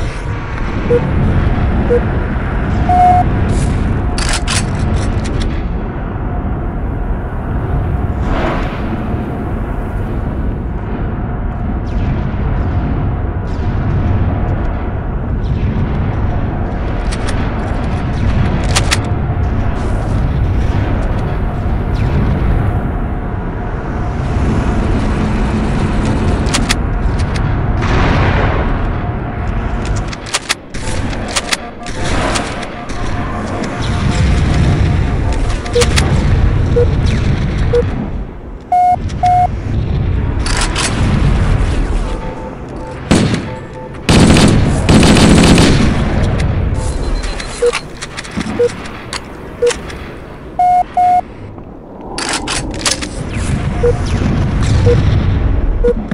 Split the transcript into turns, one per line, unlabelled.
えっ Boop, boop,